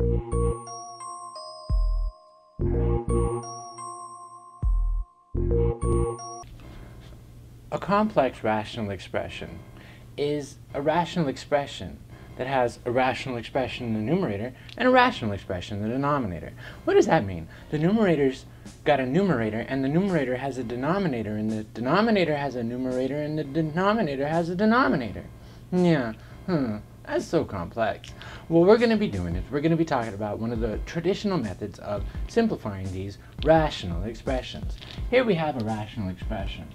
A complex rational expression is a rational expression that has a rational expression in the numerator and a rational expression in the denominator. What does that mean? The numerator's got a numerator and the numerator has a denominator and the denominator has a numerator and the denominator has a denominator. Yeah, hmm, that's so complex. What we're going to be doing is we're going to be talking about one of the traditional methods of simplifying these rational expressions. Here we have a rational expression.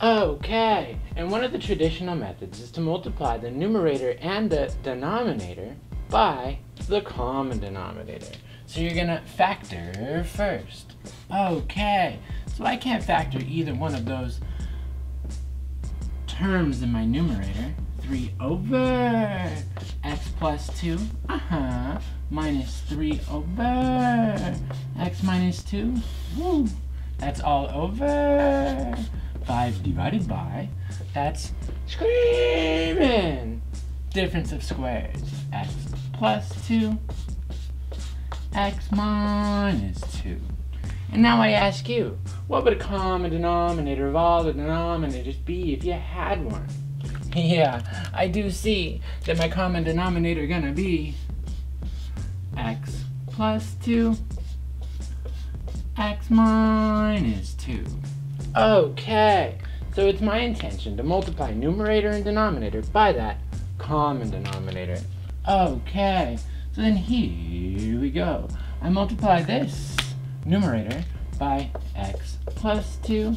Okay, and one of the traditional methods is to multiply the numerator and the denominator by the common denominator. So you're gonna factor first. Okay, so I can't factor either one of those terms in my numerator. 3 over x plus 2, uh-huh, minus 3 over x minus 2, woo, that's all over 5 divided by, that's screaming difference of squares. x plus 2, x minus 2. And now I ask you, what would a common denominator of all the denominators be if you had one? Yeah, I do see that my common denominator gonna be x plus 2, x minus 2. Okay, so it's my intention to multiply numerator and denominator by that common denominator. Okay, so then here we go. I multiply this numerator by x plus 2,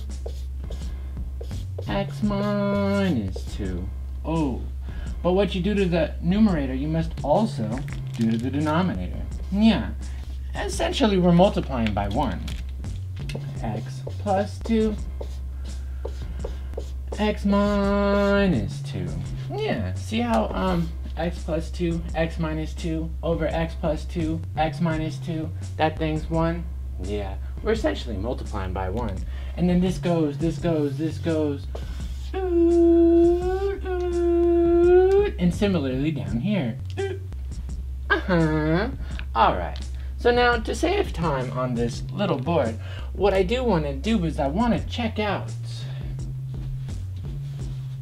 x minus 2. Oh, but what you do to the numerator, you must also do to the denominator. Yeah, essentially we're multiplying by 1 x plus 2, x minus 2. Yeah, see how um x plus 2, x minus 2 over x plus 2, x minus 2, that thing's 1? Yeah, we're essentially multiplying by 1. And then this goes, this goes, this goes, and similarly down here. Uh-huh. Alright. So now, to save time on this little board, what I do want to do is I want to check out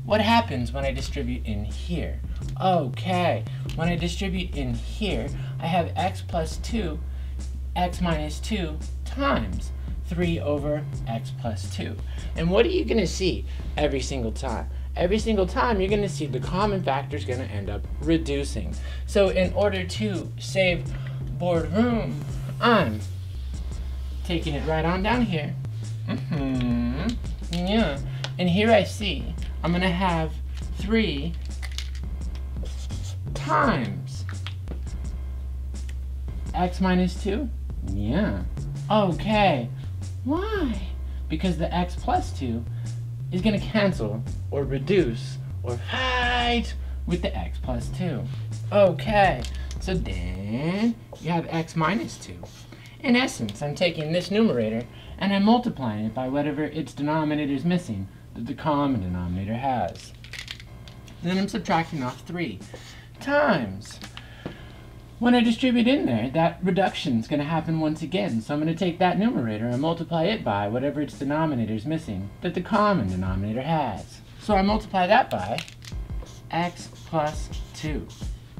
what happens when I distribute in here. Okay, when I distribute in here, I have x plus 2, x minus 2 times 3 over x plus 2. And what are you going to see every single time? Every single time, you're going to see the common factor is going to end up reducing. So in order to save boardroom. I'm taking it right on down here. Mm-hmm. Yeah. And here I see I'm gonna have three times x minus two? Yeah. Okay. Why? Because the x plus two is gonna cancel or reduce or fight with the x plus two. Okay. So then you have x minus 2. In essence, I'm taking this numerator and I'm multiplying it by whatever its denominator is missing that the common denominator has. Then I'm subtracting off 3 times. When I distribute in there, that reduction is going to happen once again. So I'm going to take that numerator and multiply it by whatever its denominator is missing that the common denominator has. So I multiply that by x plus 2.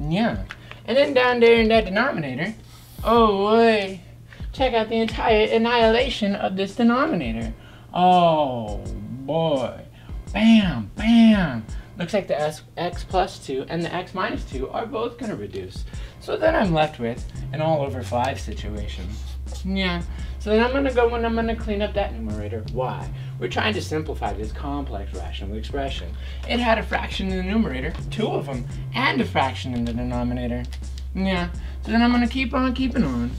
Yeah. And then down there in that denominator, oh boy, check out the entire annihilation of this denominator. Oh boy, bam, bam. Looks like the s, x plus 2 and the x minus 2 are both going to reduce. So then I'm left with an all over 5 situation. Yeah, so then I'm going to go and I'm going to clean up that numerator. Why? We're trying to simplify this complex rational expression. It had a fraction in the numerator, two of them, and a fraction in the denominator. Yeah, so then I'm going to keep on keeping on.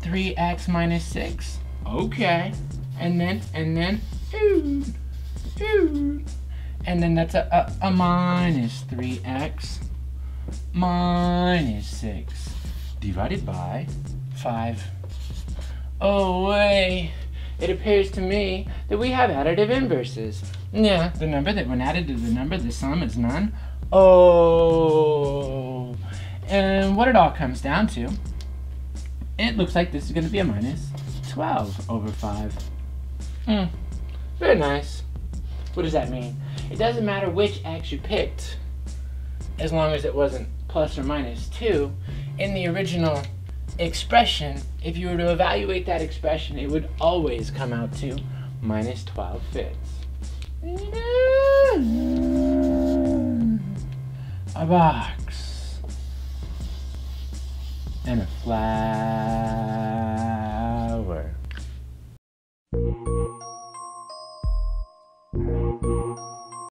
3x minus 6. Okay. And then, and then. And then that's a, a, a minus 3x minus 6 divided by 5. Oh, wait. It appears to me that we have additive inverses. Yeah, the number that when added to the number, the sum is none. Oh. And what it all comes down to, it looks like this is going to be a minus 12 over 5. Hmm. Very nice. What does that mean? It doesn't matter which x you picked, as long as it wasn't plus or minus 2. In the original expression, if you were to evaluate that expression, it would always come out to minus 12 fifths. A box. And a flat.